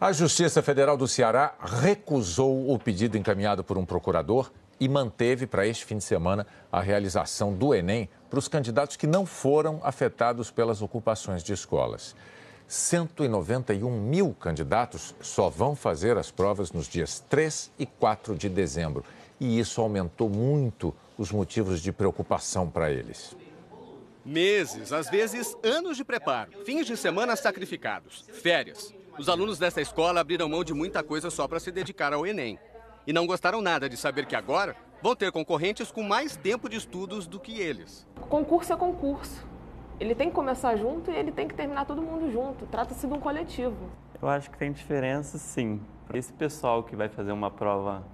A Justiça Federal do Ceará recusou o pedido encaminhado por um procurador e manteve para este fim de semana a realização do Enem para os candidatos que não foram afetados pelas ocupações de escolas. 191 mil candidatos só vão fazer as provas nos dias 3 e 4 de dezembro. E isso aumentou muito os motivos de preocupação para eles. Meses, às vezes anos de preparo, fins de semana sacrificados, férias. Os alunos dessa escola abriram mão de muita coisa só para se dedicar ao Enem. E não gostaram nada de saber que agora vão ter concorrentes com mais tempo de estudos do que eles. Concurso é concurso. Ele tem que começar junto e ele tem que terminar todo mundo junto. Trata-se de um coletivo. Eu acho que tem diferença, sim. Esse pessoal que vai fazer uma prova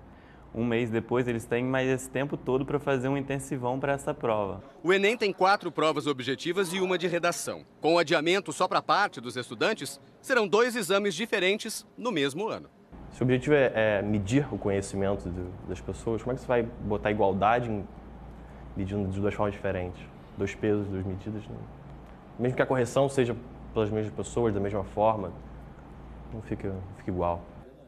um mês depois, eles têm mais esse tempo todo para fazer um intensivão para essa prova. O Enem tem quatro provas objetivas e uma de redação. Com o adiamento só para parte dos estudantes, serão dois exames diferentes no mesmo ano. Se o objetivo é, é medir o conhecimento de, das pessoas, como é que você vai botar igualdade em, medindo de duas formas diferentes? Dois pesos, duas medidas? Né? Mesmo que a correção seja pelas mesmas pessoas, da mesma forma, não fica, não fica igual.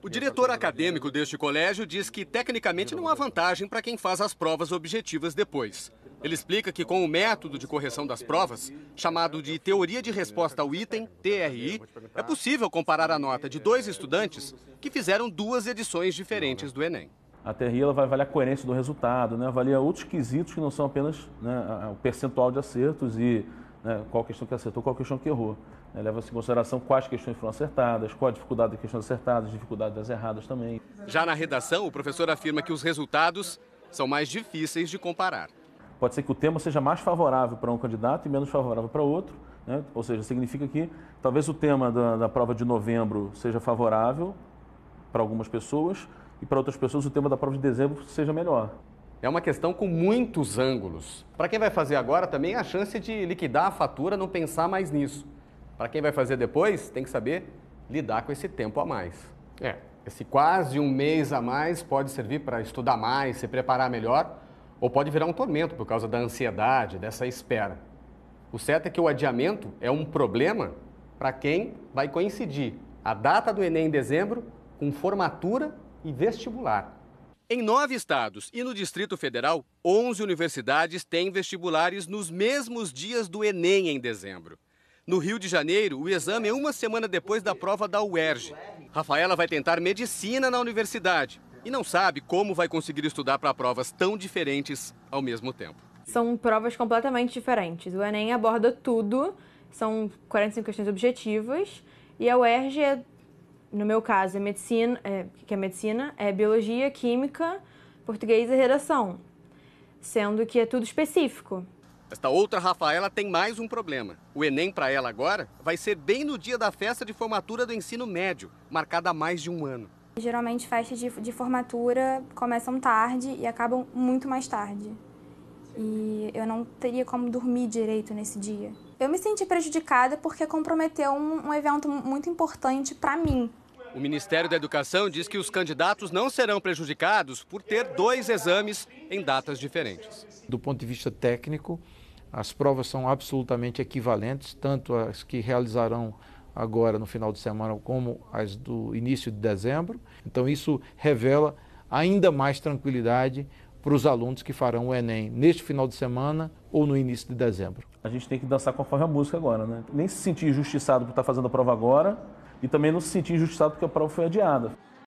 O diretor acadêmico deste colégio diz que tecnicamente não há vantagem para quem faz as provas objetivas depois. Ele explica que com o método de correção das provas, chamado de teoria de resposta ao item, TRI, é possível comparar a nota de dois estudantes que fizeram duas edições diferentes do Enem. A TRI ela vai avaliar a coerência do resultado, né? avalia outros quesitos que não são apenas né, o percentual de acertos e né, qual questão que acertou, qual questão que errou. Né? Leva-se em consideração quais questões foram acertadas, qual a dificuldade das questões acertadas, dificuldade das erradas também. Já na redação, o professor afirma que os resultados são mais difíceis de comparar. Pode ser que o tema seja mais favorável para um candidato e menos favorável para outro, né? ou seja, significa que talvez o tema da, da prova de novembro seja favorável para algumas pessoas e para outras pessoas o tema da prova de dezembro seja melhor. É uma questão com muitos ângulos. Para quem vai fazer agora, também a chance de liquidar a fatura, não pensar mais nisso. Para quem vai fazer depois, tem que saber lidar com esse tempo a mais. É, esse quase um mês a mais pode servir para estudar mais, se preparar melhor ou pode virar um tormento por causa da ansiedade, dessa espera. O certo é que o adiamento é um problema para quem vai coincidir a data do Enem em dezembro com formatura e vestibular. Em nove estados e no Distrito Federal, 11 universidades têm vestibulares nos mesmos dias do Enem em dezembro. No Rio de Janeiro, o exame é uma semana depois da prova da UERJ. Rafaela vai tentar medicina na universidade e não sabe como vai conseguir estudar para provas tão diferentes ao mesmo tempo. São provas completamente diferentes. O Enem aborda tudo, são 45 questões objetivas, e a UERJ é, no meu caso, é medicina, é, que é medicina, é biologia, química, português e redação, sendo que é tudo específico. Esta outra Rafaela tem mais um problema. O Enem para ela agora vai ser bem no dia da festa de formatura do ensino médio, marcada há mais de um ano. Geralmente festas de, de formatura começam tarde e acabam muito mais tarde. E eu não teria como dormir direito nesse dia. Eu me senti prejudicada porque comprometeu um, um evento muito importante para mim. O Ministério da Educação diz que os candidatos não serão prejudicados por ter dois exames em datas diferentes. Do ponto de vista técnico, as provas são absolutamente equivalentes, tanto as que realizarão agora no final de semana, como as do início de dezembro. Então, isso revela ainda mais tranquilidade para os alunos que farão o Enem neste final de semana ou no início de dezembro. A gente tem que dançar conforme a música agora, né? Nem se sentir injustiçado por estar fazendo a prova agora e também não se sentir injustiçado porque a prova foi adiada.